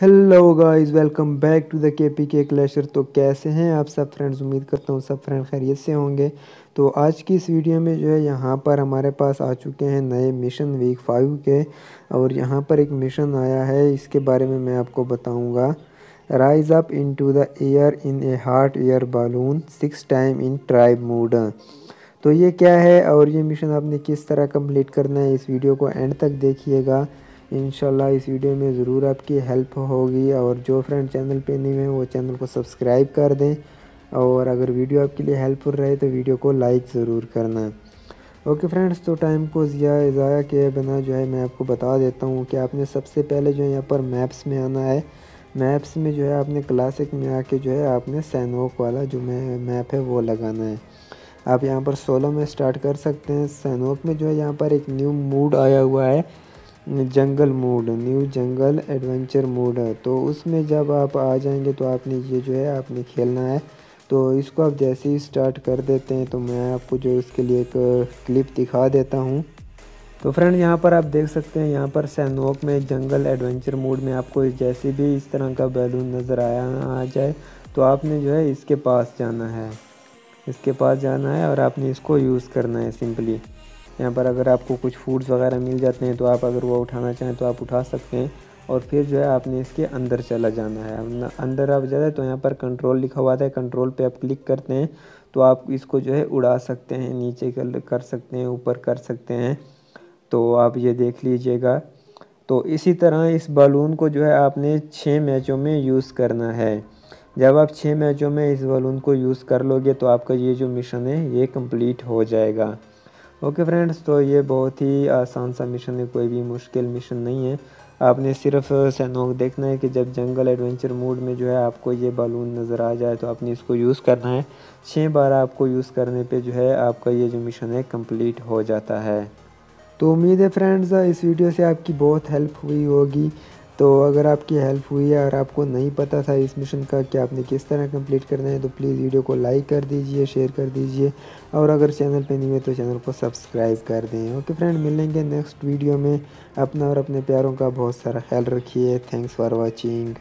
Hello guys welcome back to the K P K clasher तो कैसे हैं आप सब फ्रेंड्स उम्मीद करता हूँ सब फ्रेंड खैरियत से होंगे। तो आज की इस वीडियो में जो है, यहाँ पर हमारे पास आ चुके हैं नए मिशन वीक फाइव के। और यहाँ पर एक मिशन आया है, इसके बारे में मैं आपको बताऊँगा। Rise up into the air in a hot air balloon six time in tribe mood तो ये क्या है और ये मिशन आपने किस तरह कंप्लीट करना है, इस वीडियो को एंड तक देखिएगा। इन इस वीडियो में ज़रूर आपकी हेल्प होगी और जो फ्रेंड चैनल पे नहीं है, वो चैनल को सब्सक्राइब कर दें और अगर वीडियो आपके लिए हेल्पफुल रहे तो वीडियो को लाइक ज़रूर करना। ओके फ्रेंड्स तो टाइम को ज़ाया के बिना जो है मैं आपको बता देता हूँ कि आपने सबसे पहले जो है यहाँ पर मैप्स में आना है। मैप्स में जो है आपने क्लासिक में आके जो है आपने सैनोक वाला जो मैं, मैप है वो लगाना है। आप यहाँ पर सोलो में स्टार्ट कर सकते हैं। सैनोक में जो है यहाँ पर एक न्यू मूड आया हुआ है। Jungle mode, new jungle adventure mode तो उसमें जब आप आ जाएँगे तो आपने ये जो है, आपने खेलना है। तो इसको आप जैसे ही स्टार्ट कर देते हैं तो मैं आपको जो इसके लिए एक क्लिप दिखा देता हूँ। तो फ्रेंड यहाँ पर आप देख सकते हैं, यहाँ पर सैनवॉक में जंगल एडवेंचर मोड में आपको जैसे भी इस तरह का बैलून नज़र आया, आ जाए तो आपने जो है, इसके पास जाना है। इसके पास जाना है और आपने इसको यूज़ करना है सिंपली यहाँ पर अगर आपको कुछ फूड्स वगैरह मिल जाते हैं तो आप अगर वो उठाना चाहें तो आप उठा सकते हैं। और फिर जो है, आपने इसके अंदर चला जाना है। अंदर आप जाए तो यहाँ पर कंट्रोल लिखा हुआ था कंट्रोल पे आप क्लिक करते हैं तो आप इसको जो है, उड़ा सकते हैं, नीचे कर कर सकते हैं, ऊपर कर सकते हैं। तो आप ये देख लीजिएगा। तो इसी तरह इस बलून को जो है, आपने छः मैचों में यूज़ करना है। जब आप छः मैचों में इस बलून को यूज़ कर लोगे तो आपका ये जो मिशन है, ये कंप्लीट हो जाएगा। ओके फ्रेंड्स तो ये बहुत ही आसान सा मिशन है, कोई भी मुश्किल मिशन नहीं है। आपने सिर्फ़ सैनोक देखना है कि जब जंगल एडवेंचर मूड में जो है आपको ये बालून नज़र आ जाए तो आपने इसको यूज़ करना है। छः बार आपको यूज़ करने पे जो है आपका ये जो मिशन है कंप्लीट हो जाता है। तो उम्मीद है फ्रेंड्स इस वीडियो से आपकी बहुत हेल्प हुई होगी। तो अगर आपकी हेल्प हुई है और आपको नहीं पता था इस मिशन का कि आपने किस तरह कंप्लीट करना है तो प्लीज़ वीडियो को लाइक कर दीजिए, शेयर कर दीजिए और अगर चैनल पे नहीं है तो चैनल को सब्सक्राइब कर दें। ओके फ्रेंड, मिलेंगे नेक्स्ट वीडियो में। अपना और अपने प्यारों का बहुत सारा ख्याल रखिए। Thanks for watching.